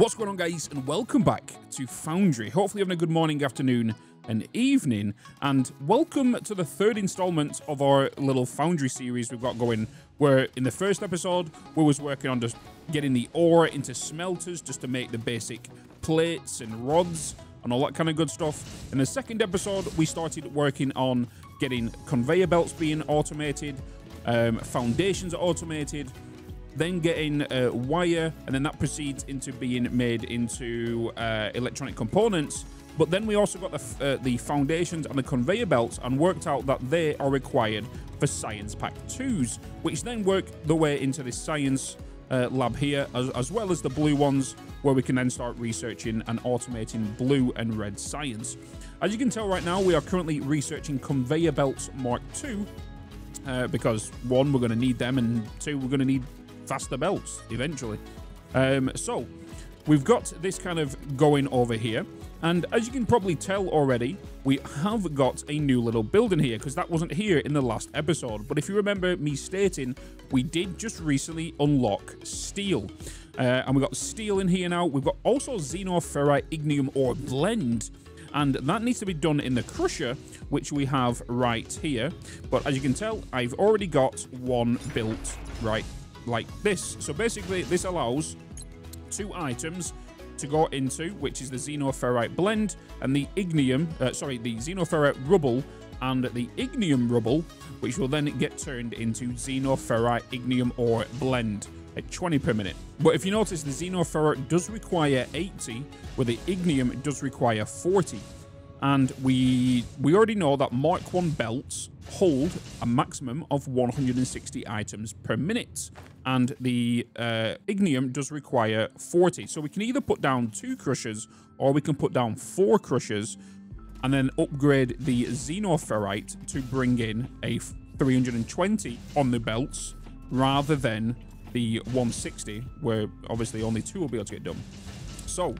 What's going on guys and welcome back to Foundry. Hopefully having a good morning, afternoon and evening and welcome to the third installment of our little Foundry series we've got going where in the first episode we was working on just getting the ore into smelters just to make the basic plates and rods and all that kind of good stuff. In the second episode we started working on getting conveyor belts being automated, um, foundations automated, then getting uh, wire, and then that proceeds into being made into uh, electronic components. But then we also got the, uh, the foundations and the conveyor belts and worked out that they are required for Science Pack 2s, which then work the way into this science uh, lab here, as, as well as the blue ones, where we can then start researching and automating blue and red science. As you can tell right now, we are currently researching conveyor belts Mark II, uh, because one, we're going to need them, and two, we're going to need faster belts eventually. Um, so we've got this kind of going over here. And as you can probably tell already, we have got a new little building here because that wasn't here in the last episode. But if you remember me stating, we did just recently unlock steel. Uh, and we've got steel in here now. We've got also xenoferrite ignium ore blend. And that needs to be done in the crusher, which we have right here. But as you can tell, I've already got one built right like this. So basically, this allows two items to go into, which is the xenoferrite blend and the ignium, uh, sorry, the xenoferrite rubble and the ignium rubble, which will then get turned into xenoferrite ignium ore blend at 20 per minute. But if you notice, the xenoferrite does require 80, where the ignium does require 40. And we we already know that Mark 1 belts hold a maximum of 160 items per minute and the uh, ignium does require 40. So we can either put down two crushers or we can put down four crushers and then upgrade the xenoferrite to bring in a 320 on the belts rather than the 160 where obviously only two will be able to get done. So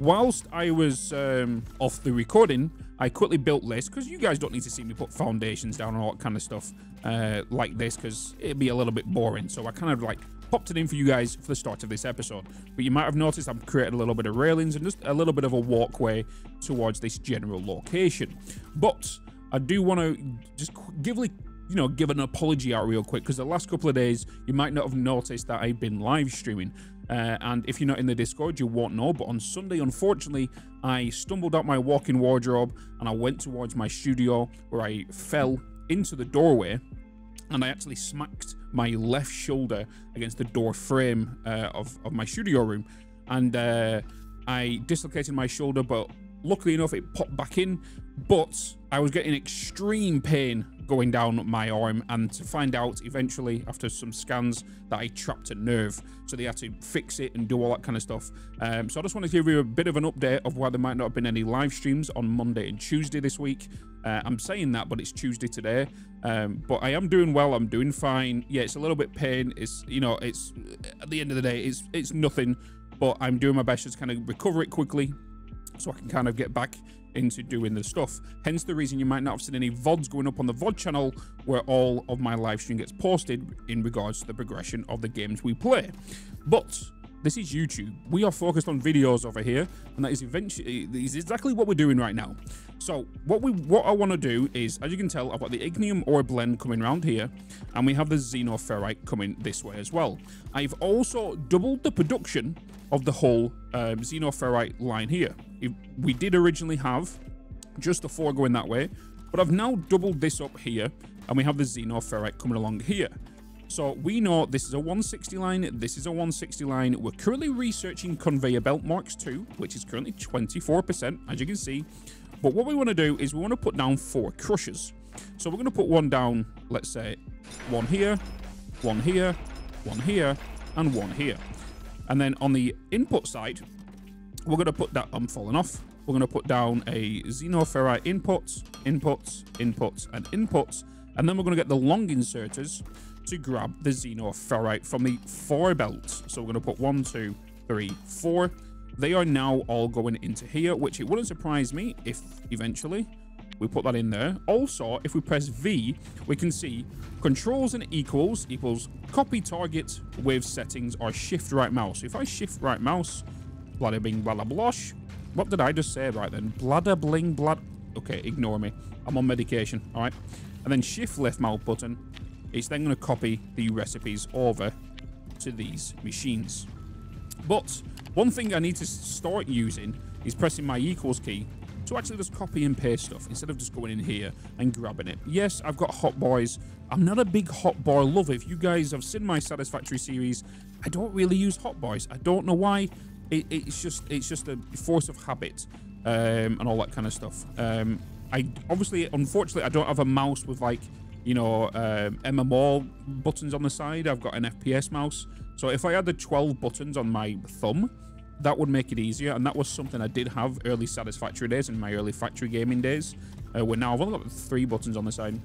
whilst I was um, off the recording, I quickly built this because you guys don't need to see me put foundations down and all that kind of stuff uh, like this because it'd be a little bit boring. So I kind of like popped it in for you guys for the start of this episode. But you might have noticed I've created a little bit of railings and just a little bit of a walkway towards this general location. But I do want to just give like you know, give an apology out real quick because the last couple of days you might not have noticed that I've been live streaming. Uh, and if you're not in the Discord, you won't know. But on Sunday, unfortunately, I stumbled out my walk-in wardrobe and I went towards my studio where I fell into the doorway and I actually smacked my left shoulder against the door frame uh, of, of my studio room. And uh, I dislocated my shoulder, but luckily enough, it popped back in. But I was getting extreme pain going down my arm and to find out eventually after some scans that I trapped a nerve. So they had to fix it and do all that kind of stuff. Um, so I just want to give you a bit of an update of why there might not have been any live streams on Monday and Tuesday this week. Uh, I'm saying that, but it's Tuesday today. Um, but I am doing well. I'm doing fine. Yeah, it's a little bit pain. It's, you know, it's at the end of the day, it's, it's nothing, but I'm doing my best to kind of recover it quickly so I can kind of get back into doing the stuff. Hence the reason you might not have seen any VODs going up on the VOD channel where all of my live stream gets posted in regards to the progression of the games we play. But this is YouTube. We are focused on videos over here, and that is eventually is exactly what we're doing right now. So what we what I want to do is, as you can tell, I've got the ignium ore blend coming around here, and we have the xenoferrite coming this way as well. I've also doubled the production of the whole um, xenoferrite line here. We did originally have just the four going that way, but I've now doubled this up here, and we have the xenoferrite coming along here. So we know this is a 160 line, this is a 160 line. We're currently researching conveyor belt marks 2, which is currently 24%, as you can see. But what we want to do is we want to put down four crushers. So we're going to put one down, let's say, one here, one here, one here, and one here. And then on the input side, we're going to put that, I'm falling off. We're going to put down a xenoferrite inputs, inputs, inputs, and inputs. And then we're going to get the long inserters to grab the xenoferrite from the four belts. So we're going to put one, two, three, four. They are now all going into here, which it wouldn't surprise me if eventually we put that in there. Also, if we press V, we can see controls and equals equals copy target with settings or shift right mouse. If I shift right mouse, Bladder bing bladder blosh. What did I just say right then? Bladder bling blad. Okay, ignore me. I'm on medication. All right. And then shift left mouse button. It's then going to copy the recipes over to these machines. But one thing I need to start using is pressing my equals key to actually just copy and paste stuff instead of just going in here and grabbing it. Yes, I've got Hotbars. I'm not a big Hotbar lover. If you guys have seen my Satisfactory series, I don't really use Hotbars. I don't know why. It, it's just it's just a force of habit um, and all that kind of stuff. Um, I obviously, unfortunately, I don't have a mouse with like you know um, MMO buttons on the side. I've got an FPS mouse. So if I had the 12 buttons on my thumb, that would make it easier. And that was something I did have early Satisfactory days in my early factory gaming days. Uh, where now I've only got three buttons on the side.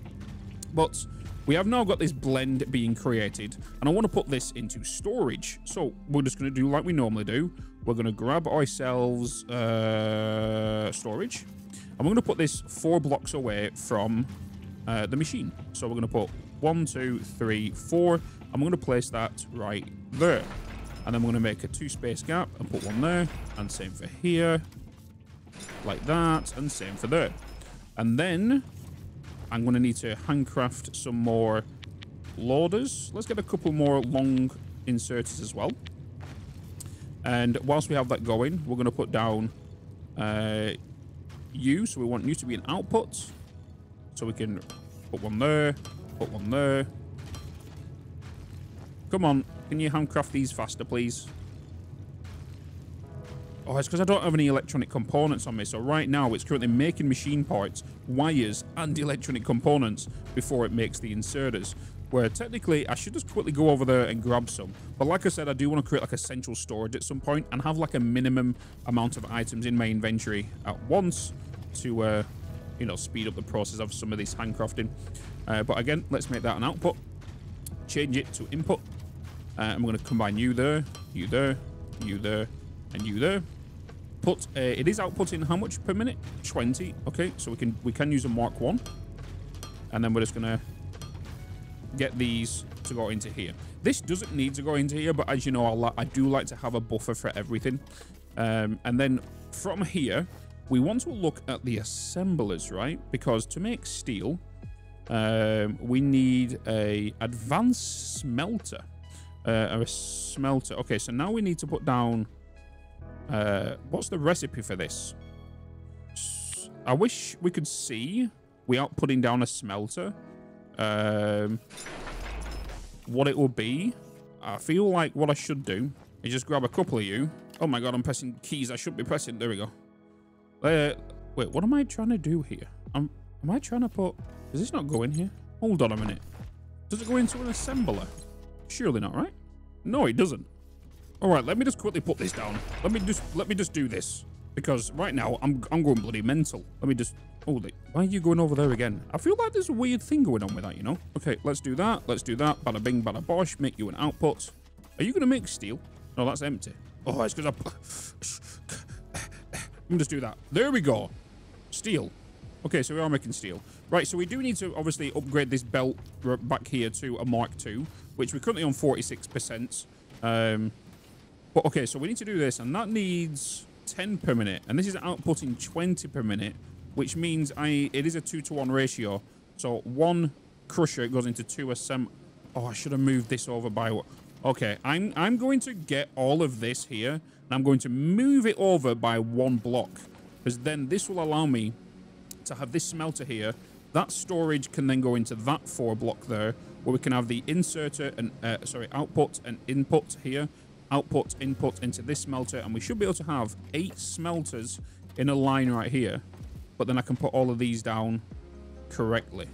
But we have now got this blend being created. And I want to put this into storage. So we're just going to do like we normally do. We're going to grab ourselves uh, storage. And we're going to put this four blocks away from uh, the machine. So we're going to put one, two, three, four. I'm going to place that right there. And then we're going to make a two space gap and put one there. And same for here. Like that. And same for there. And then I'm going to need to handcraft some more loaders. Let's get a couple more long inserters as well. And whilst we have that going, we're going to put down uh, U. So we want U to be an output. So we can put one there, put one there, Come on, can you handcraft these faster, please? Oh, it's because I don't have any electronic components on me. So right now, it's currently making machine parts, wires, and electronic components before it makes the inserters. Where technically, I should just quickly go over there and grab some. But like I said, I do want to create like a central storage at some point and have like a minimum amount of items in my inventory at once to, uh, you know, speed up the process of some of this handcrafting. Uh, but again, let's make that an output. Change it to input uh, I'm going to combine you there, you there, you there, and you there. Put uh, it is outputting how much per minute? 20. Okay, so we can we can use a Mark One, and then we're just gonna get these to go into here. This doesn't need to go into here, but as you know, I, I do like to have a buffer for everything. Um, and then from here, we want to look at the assemblers, right? Because to make steel, um, we need a advanced smelter. Uh, a smelter. Okay, so now we need to put down... Uh, what's the recipe for this? I wish we could see without putting down a smelter. Um, what it will be. I feel like what I should do is just grab a couple of you. Oh my god, I'm pressing keys I should be pressing. There we go. Uh, wait, what am I trying to do here? I'm, am I trying to put... Does this not go in here? Hold on a minute. Does it go into an assembler? Surely not, right? No, it doesn't. All right, let me just quickly put this down. Let me just let me just do this because right now I'm I'm going bloody mental. Let me just. It. Why are you going over there again? I feel like there's a weird thing going on with that, you know? Okay, let's do that. Let's do that. Bada bing, bada bosh. Make you an output. Are you going to make steel? No, that's empty. Oh, it's because I... Me just do that. There we go. Steel. Okay, so we are making steel. Right, so we do need to obviously upgrade this belt back here to a Mark II, which we're currently on 46%. Um, but okay, so we need to do this, and that needs 10 per minute, and this is outputting 20 per minute, which means I it is a 2 to 1 ratio. So one crusher goes into two assemb... Oh, I should have moved this over by... Okay, I'm, I'm going to get all of this here, and I'm going to move it over by one block, because then this will allow me to have this smelter here. That storage can then go into that four block there, where we can have the inserter and, uh, sorry, output and input here, output, input into this smelter, and we should be able to have eight smelters in a line right here. But then I can put all of these down correctly.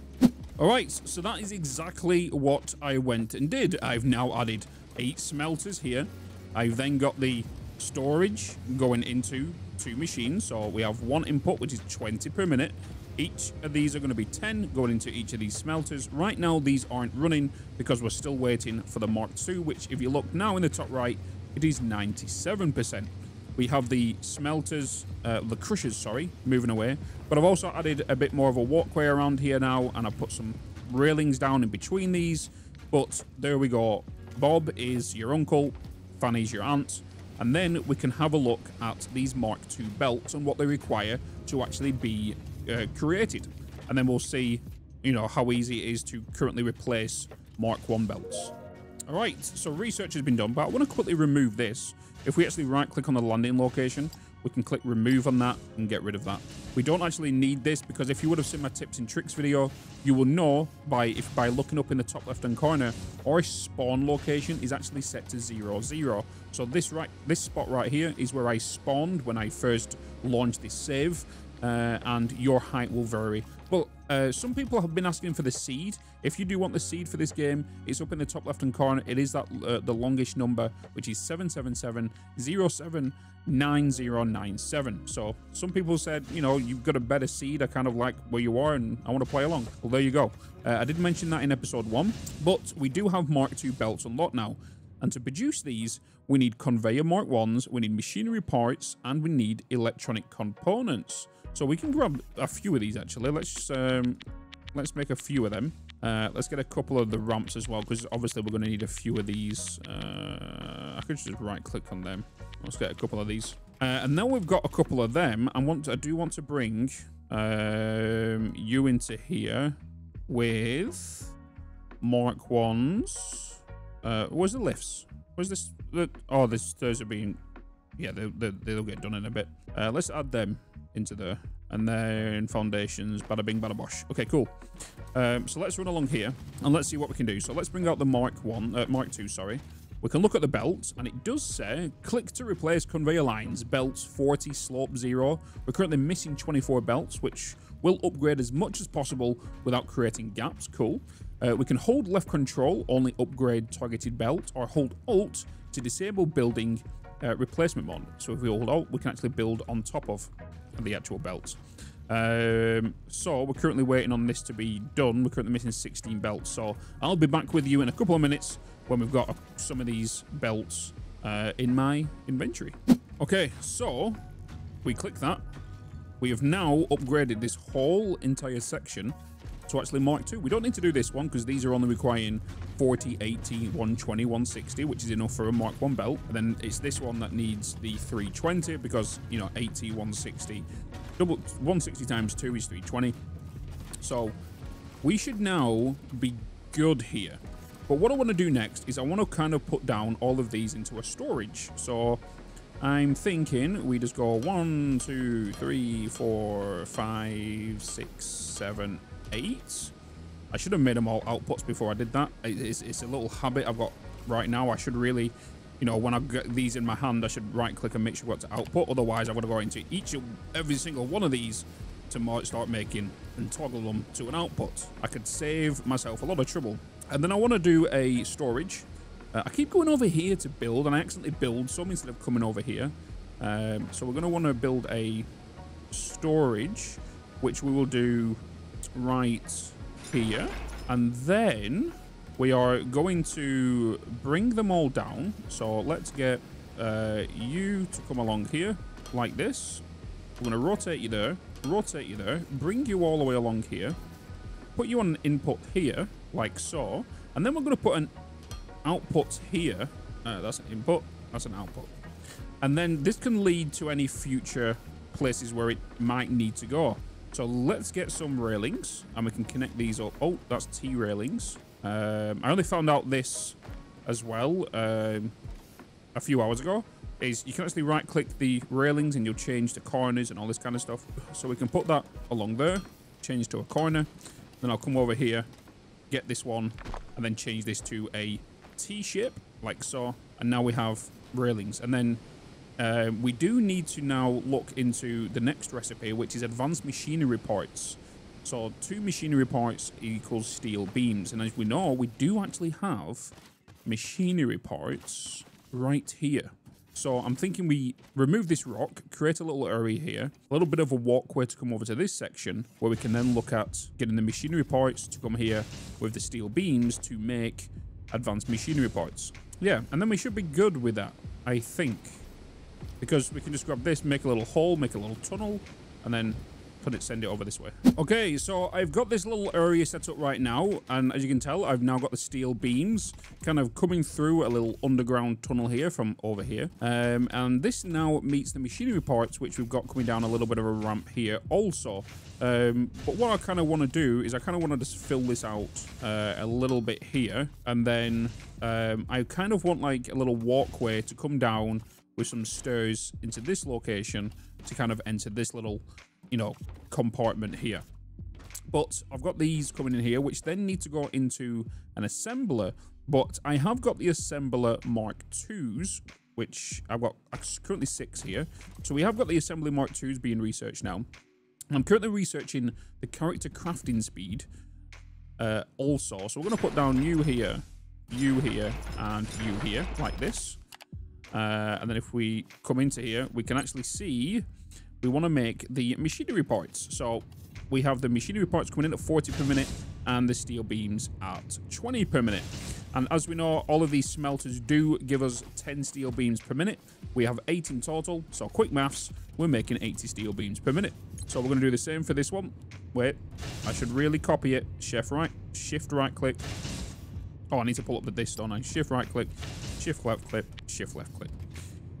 All right, so that is exactly what I went and did. I've now added eight smelters here. I've then got the storage going into two machines. So we have one input, which is 20 per minute. Each of these are going to be 10 going into each of these smelters. Right now, these aren't running because we're still waiting for the Mark II, which if you look now in the top right, it is 97%. We have the smelters, uh, the crushers, sorry, moving away. But I've also added a bit more of a walkway around here now, and I've put some railings down in between these. But there we go. Bob is your uncle, Fanny's your aunt, And then we can have a look at these Mark II belts and what they require to actually be uh, created. And then we'll see, you know, how easy it is to currently replace Mark I belts. All right, so research has been done, but I want to quickly remove this. If we actually right click on the landing location, we can click remove on that and get rid of that. We don't actually need this because if you would have seen my tips and tricks video, you will know by if by looking up in the top left hand corner, our spawn location is actually set to zero zero. So this right this spot right here is where I spawned when I first launched this save. Uh, and your height will vary. But uh, some people have been asking for the seed. If you do want the seed for this game, it's up in the top left-hand corner. It is that uh, the longest number, which is 77707 9097. So some people said, you know, you've got a better seed. I kind of like where you are and I want to play along. Well, there you go. Uh, I did mention that in episode one, but we do have Mark II belts unlocked now. And to produce these, we need conveyor Mark 1s, we need machinery parts, and we need electronic components. So we can grab a few of these actually. Let's um, let's make a few of them. Uh, let's get a couple of the ramps as well, because obviously we're going to need a few of these. Uh, I could just right click on them. Let's get a couple of these. Uh, and now we've got a couple of them. I want to, I do want to bring um, you into here with Mark ones. Uh, where's the lifts? Where's this? The, oh, this those are being. Yeah, they, they, they'll get done in a bit. Uh, let's add them into there. And then foundations, bada bing, bada bosh. Okay, cool. Um, so let's run along here and let's see what we can do. So let's bring out the Mark 1, uh, Mark 2, sorry. We can look at the belt, and it does say, click to replace conveyor lines, belts 40, slope 0. We're currently missing 24 belts, which will upgrade as much as possible without creating gaps. Cool. Uh, we can hold left control, only upgrade targeted belt, or hold Alt to disable building uh, replacement mode. So if we hold Alt, we can actually build on top of the actual belts. Um, so we're currently waiting on this to be done. We're currently missing 16 belts. So I'll be back with you in a couple of minutes when we've got some of these belts uh, in my inventory. Okay, so we click that. We have now upgraded this whole entire section to actually Mark II. We don't need to do this one because these are only requiring 40, 80, 120, 160, which is enough for a Mark 1 belt. And then it's this one that needs the 320 because, you know, 80, 160, double 160 times 2 is 320. So we should now be good here. But what I want to do next is I want to kind of put down all of these into a storage. So I'm thinking we just go one, two, three, four, five, six, seven, eight. I should have made them all outputs before I did that. It's, it's a little habit I've got right now. I should really, you know, when I get these in my hand, I should right click and make sure what to output. Otherwise, I would have go into each every single one of these to start making and toggle them to an output. I could save myself a lot of trouble and then I want to do a storage. Uh, I keep going over here to build, and I accidentally build some instead of coming over here. Um, so we're going to want to build a storage, which we will do right here. And then we are going to bring them all down. So let's get uh, you to come along here like this. We're going to rotate you there, rotate you there, bring you all the way along here, put you on an input here, like so. And then we're going to put an output here. Uh, that's an input. That's an output. And then this can lead to any future places where it might need to go. So let's get some railings and we can connect these up. Oh, that's T railings. Um, I only found out this as well um, a few hours ago. Is you can actually right click the railings and you'll change the corners and all this kind of stuff. So we can put that along there, change to a corner. Then I'll come over here get this one and then change this to a T-shape like so. And now we have railings. And then uh, we do need to now look into the next recipe, which is advanced machinery parts. So two machinery parts equals steel beams. And as we know, we do actually have machinery parts right here. So I'm thinking we remove this rock, create a little area here, a little bit of a walkway to come over to this section, where we can then look at getting the machinery parts to come here with the steel beams to make advanced machinery parts. Yeah, and then we should be good with that, I think. Because we can just grab this, make a little hole, make a little tunnel, and then put it, send it over this way. Okay, so I've got this little area set up right now, and as you can tell, I've now got the steel beams kind of coming through a little underground tunnel here from over here. Um, and this now meets the machinery parts, which we've got coming down a little bit of a ramp here also. Um, but what I kind of want to do is I kind of want to just fill this out uh, a little bit here, and then um, I kind of want like a little walkway to come down with some stairs into this location to kind of enter this little, you know, compartment here. But I've got these coming in here, which then need to go into an assembler. But I have got the assembler Mark IIs, which I've got currently six here. So we have got the assembly Mark IIs being researched now. I'm currently researching the character crafting speed uh, also. So we're going to put down you here, you here, and you here, like this. Uh, and then if we come into here, we can actually see we want to make the machinery parts. So we have the machinery parts coming in at 40 per minute and the steel beams at 20 per minute. And as we know, all of these smelters do give us 10 steel beams per minute. We have 8 in total, so quick maths, we're making 80 steel beams per minute. So we're going to do the same for this one. Wait, I should really copy it. Shift right, shift right click. Oh, I need to pull up the this, don't I? Shift right click, shift left click, shift left click.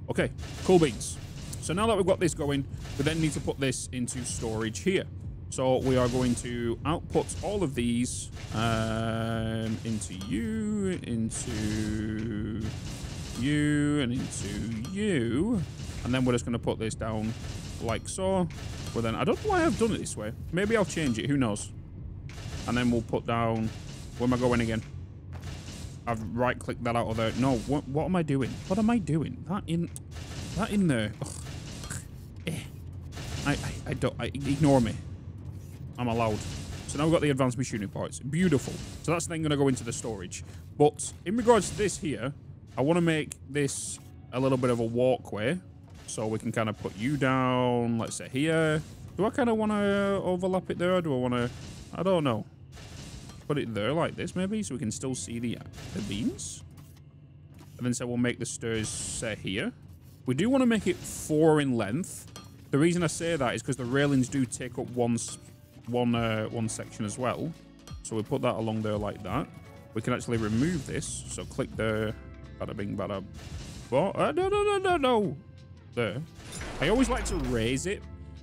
Okay, cool beans. So now that we've got this going, we then need to put this into storage here. So we are going to output all of these um, into you, into you, and into you. And then we're just going to put this down like so. But then I don't know why I've done it this way. Maybe I'll change it. Who knows? And then we'll put down... Where am I going again? I've right-clicked that out of there. No, what, what am I doing? What am I doing? That in... That in there. Eh. I, I, I don't... I, ignore me. I'm allowed. So now we've got the advanced machinery parts. Beautiful. So that's then going to go into the storage. But in regards to this here, I want to make this a little bit of a walkway. So we can kind of put you down, let's say here. Do I kind of want to overlap it there? do I want to... I don't know. Put it there like this maybe so we can still see the, the beams. And then so we'll make the stairs say here. We do want to make it four in length. The reason I say that is because the railings do take up one one uh, one section as well. So we put that along there like that. We can actually remove this. So click there. Bada bing, bada. What? Uh, no, no, no, no, no. There. I always like to raise it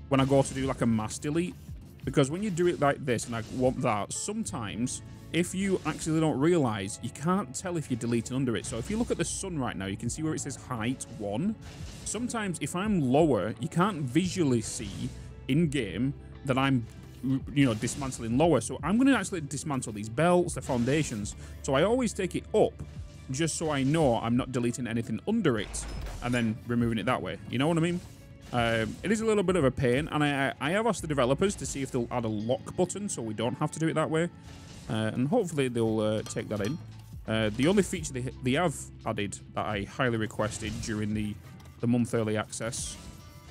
when I go to do like a mass delete. Because when you do it like this, and I want that, sometimes if you actually don't realize, you can't tell if you're deleting under it. So if you look at the sun right now, you can see where it says height 1. Sometimes if I'm lower, you can't visually see in-game that I'm you know, dismantling lower. So I'm going to actually dismantle these belts, the foundations. So I always take it up just so I know I'm not deleting anything under it and then removing it that way. You know what I mean? Um, it is a little bit of a pain, and I, I have asked the developers to see if they'll add a lock button so we don't have to do it that way. Uh, and hopefully they'll uh, take that in. Uh, the only feature they, they have added that I highly requested during the, the month early access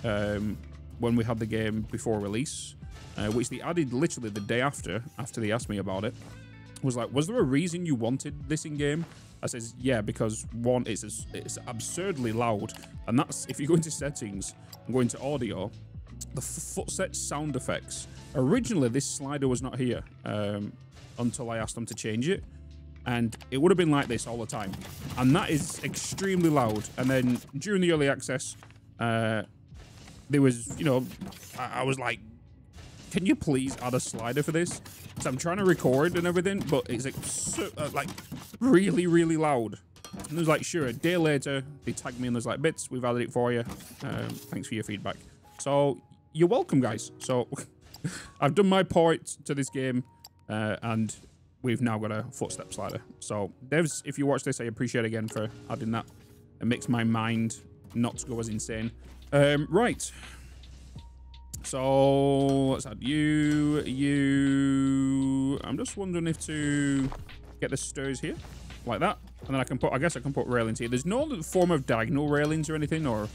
um, when we had the game before release uh, which they added literally the day after, after they asked me about it, was like, was there a reason you wanted this in game? I says, yeah, because one, it's it's absurdly loud, and that's if you go into settings and go into audio, the footset sound effects. Originally, this slider was not here um, until I asked them to change it, and it would have been like this all the time, and that is extremely loud. And then during the early access, uh, there was, you know, I, I was like can you please add a slider for this? Because I'm trying to record and everything, but it's like, so, uh, like really, really loud. And there's like, sure, a day later, they tagged me and there's like, Bitz, we've added it for you. Um, thanks for your feedback. So you're welcome, guys. So I've done my part to this game, uh, and we've now got a footstep slider. So devs, if you watch this, I appreciate again for adding that. It makes my mind not to go as insane. Um, right. So let's add you, you. I'm just wondering if to get the stairs here, like that. And then I can put, I guess I can put railings here. There's no form of diagonal railings or anything or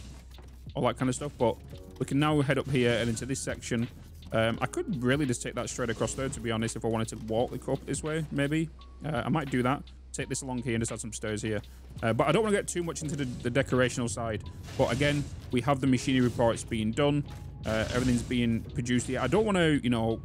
all that kind of stuff, but we can now head up here and into this section. Um, I could really just take that straight across there, to be honest, if I wanted to walk up this way, maybe. Uh, I might do that. Take this along here and just add some stairs here. Uh, but I don't want to get too much into the, the decorational side. But again, we have the machinery parts being done. Uh, everything's being produced here. I don't want to, you know,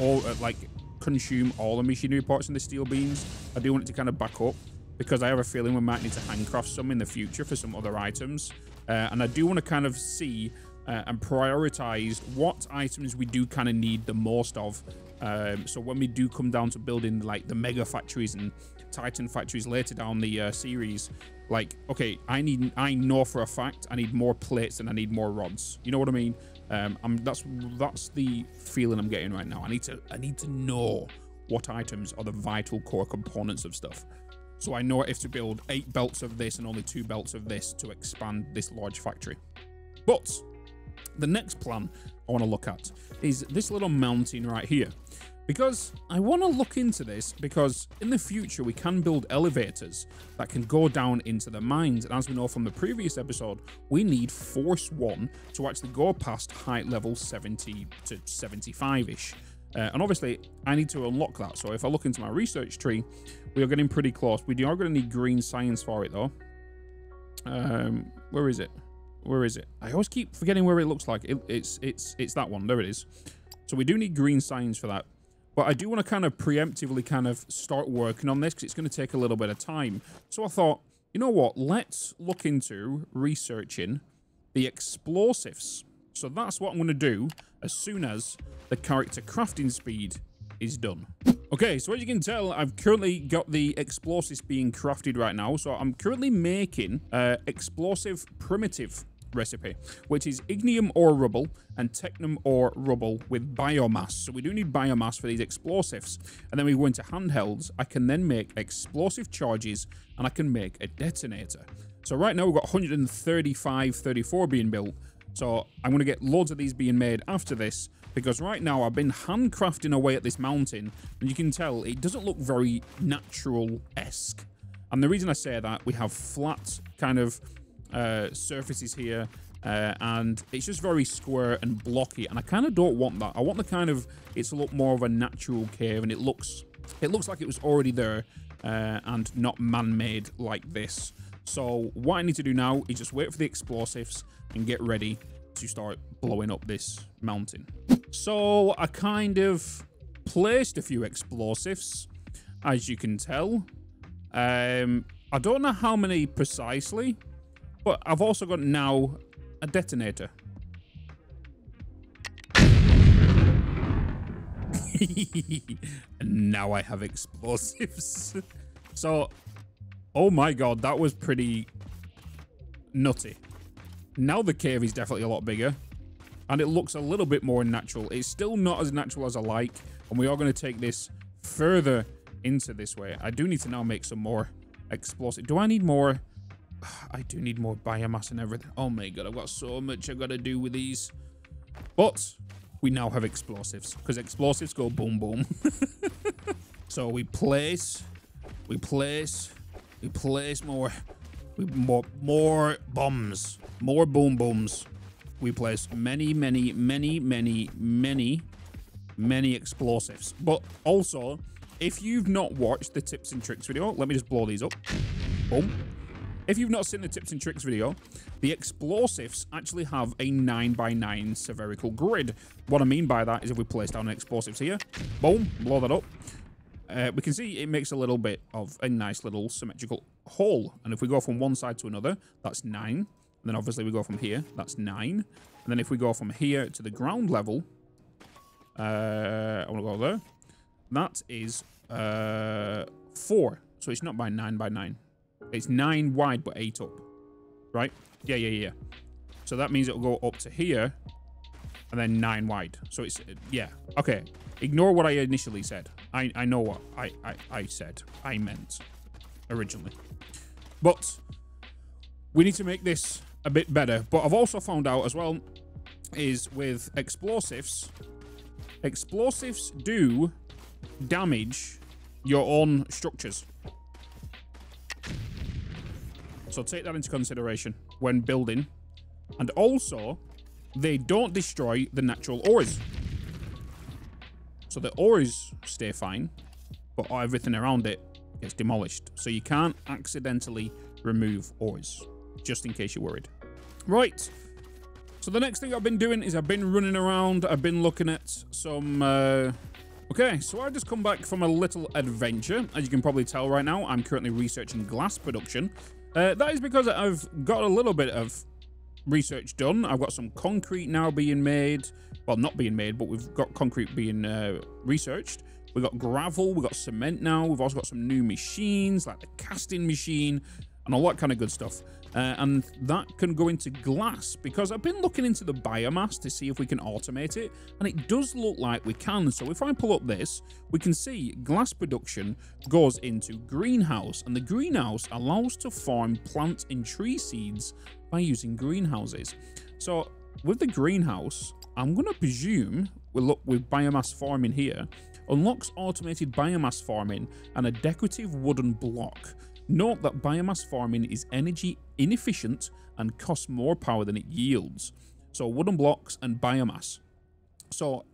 all uh, like consume all the machinery parts in the steel beams. I do want it to kind of back up because I have a feeling we might need to handcraft some in the future for some other items. Uh, and I do want to kind of see uh, and prioritize what items we do kind of need the most of. Um, so when we do come down to building like the mega factories and Titan factories later down the uh, series, like okay, I need I know for a fact I need more plates and I need more rods. You know what I mean? Um, I'm, that's that's the feeling I'm getting right now. I need to I need to know what items are the vital core components of stuff. So I know if to build eight belts of this and only two belts of this to expand this large factory. But the next plan I want to look at is this little mountain right here. Because I want to look into this because in the future we can build elevators that can go down into the mines. And as we know from the previous episode, we need Force 1 to actually go past height level 70 to 75-ish. Uh, and obviously, I need to unlock that. So if I look into my research tree, we are getting pretty close. We are going to need green science for it, though. Um, where is it? Where is it? I always keep forgetting where it looks like. It, it's it's it's that one. There it is. So we do need green signs for that. But I do want to kind of preemptively kind of start working on this because it's going to take a little bit of time. So I thought, you know what? Let's look into researching the explosives. So that's what I'm going to do as soon as the character crafting speed is done. Okay, so as you can tell, I've currently got the explosives being crafted right now. So I'm currently making uh, explosive primitive recipe, which is ignium ore rubble and technum ore rubble with biomass. So we do need biomass for these explosives. And then we go into handhelds. I can then make explosive charges and I can make a detonator. So right now we've got 135, 34 being built. So I'm going to get loads of these being made after this because right now I've been handcrafting away at this mountain and you can tell it doesn't look very natural-esque. And the reason I say that, we have flat kind of uh, surfaces here uh, and it's just very square and blocky and I kind of don't want that. I want the kind of, it's a lot more of a natural cave and it looks, it looks like it was already there uh, and not man-made like this. So what I need to do now is just wait for the explosives and get ready to start blowing up this mountain. So I kind of placed a few explosives, as you can tell. Um, I don't know how many precisely, but I've also got now a detonator. and now I have explosives. so, oh my god, that was pretty nutty. Now the cave is definitely a lot bigger. And it looks a little bit more natural. It's still not as natural as I like. And we are going to take this further into this way. I do need to now make some more explosive. Do I need more? I do need more biomass and everything. Oh my god, I've got so much I've got to do with these. But we now have explosives. Because explosives go boom boom. so we place, we place, we place more, we more, more bombs. More boom booms. We place many, many, many, many, many, many explosives. But also, if you've not watched the tips and tricks video, let me just blow these up. Boom. If you've not seen the tips and tricks video, the explosives actually have a 9x9 spherical grid. What I mean by that is if we place down an explosives here, boom, blow that up, uh, we can see it makes a little bit of a nice little symmetrical hole. And if we go from one side to another, that's 9. And then obviously we go from here, that's 9. And then if we go from here to the ground level, uh, I want to go there, that is uh, 4. So it's not by 9 by 9. It's 9 wide, but 8 up. Right? Yeah, yeah, yeah. So that means it'll go up to here, and then 9 wide. So it's, yeah. Okay. Ignore what I initially said. I, I know what I, I, I said. I meant originally. But we need to make this a bit better. But I've also found out as well is with explosives, explosives do damage your own structures. So take that into consideration when building. And also, they don't destroy the natural ores. So the ores stay fine, but everything around it gets demolished. So you can't accidentally remove ores, just in case you're worried. Right. So the next thing I've been doing is I've been running around. I've been looking at some... Uh... Okay, so I've just come back from a little adventure. As you can probably tell right now, I'm currently researching glass production. Uh, that is because I've got a little bit of research done. I've got some concrete now being made. Well, not being made, but we've got concrete being uh, researched. We've got gravel, we've got cement now. We've also got some new machines, like the casting machine and all that kind of good stuff. Uh, and that can go into glass because I've been looking into the biomass to see if we can automate it and it does look like we can. So if I pull up this we can see glass production goes into greenhouse and the greenhouse allows to farm plant and tree seeds by using greenhouses. So with the greenhouse I'm going to presume we'll look with biomass farming here unlocks automated biomass farming and a decorative wooden block Note that biomass farming is energy inefficient and costs more power than it yields. So wooden blocks and biomass. So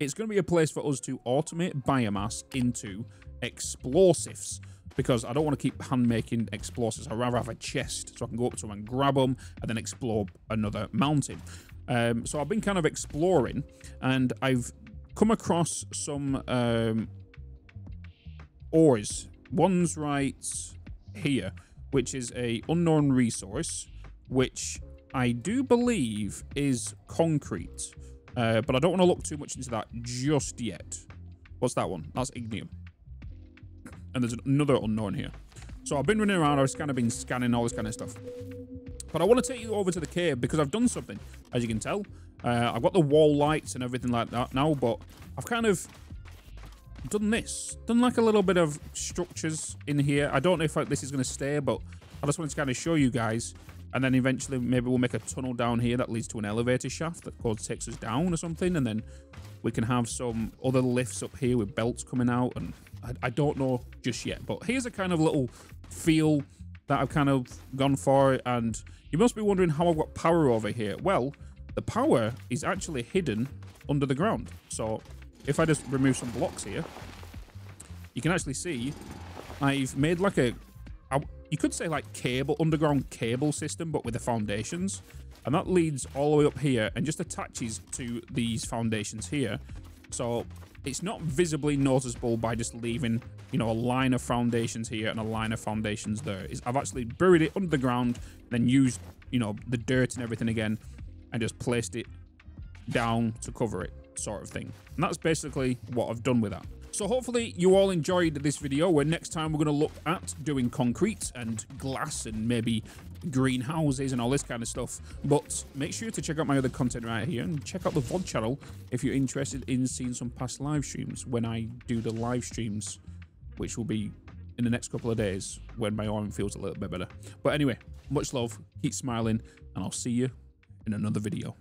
it's going to be a place for us to automate biomass into explosives because I don't want to keep hand making explosives. I'd rather have a chest so I can go up to them and grab them and then explore another mountain. Um, so I've been kind of exploring and I've come across some um, ores. One's right here, which is a unknown resource, which I do believe is concrete. Uh, but I don't want to look too much into that just yet. What's that one? That's ignium. And there's another unknown here. So I've been running around, I've kind of been scanning all this kind of stuff. But I want to take you over to the cave because I've done something, as you can tell. Uh, I've got the wall lights and everything like that now, but I've kind of done this. Done like a little bit of structures in here. I don't know if like, this is going to stay, but I just wanted to kind of show you guys. And then eventually maybe we'll make a tunnel down here that leads to an elevator shaft that goes takes us down or something. And then we can have some other lifts up here with belts coming out. And I, I don't know just yet. But here's a kind of little feel that I've kind of gone for. And you must be wondering how I've got power over here. Well, the power is actually hidden under the ground. So if I just remove some blocks here, you can actually see I've made like a, you could say like cable, underground cable system, but with the foundations. And that leads all the way up here and just attaches to these foundations here. So it's not visibly noticeable by just leaving, you know, a line of foundations here and a line of foundations there. I've actually buried it under the ground, then used, you know, the dirt and everything again, and just placed it down to cover it sort of thing. And that's basically what I've done with that. So hopefully you all enjoyed this video where next time we're going to look at doing concrete and glass and maybe greenhouses and all this kind of stuff. But make sure to check out my other content right here and check out the VOD channel if you're interested in seeing some past live streams when I do the live streams, which will be in the next couple of days when my arm feels a little bit better. But anyway, much love, keep smiling, and I'll see you in another video.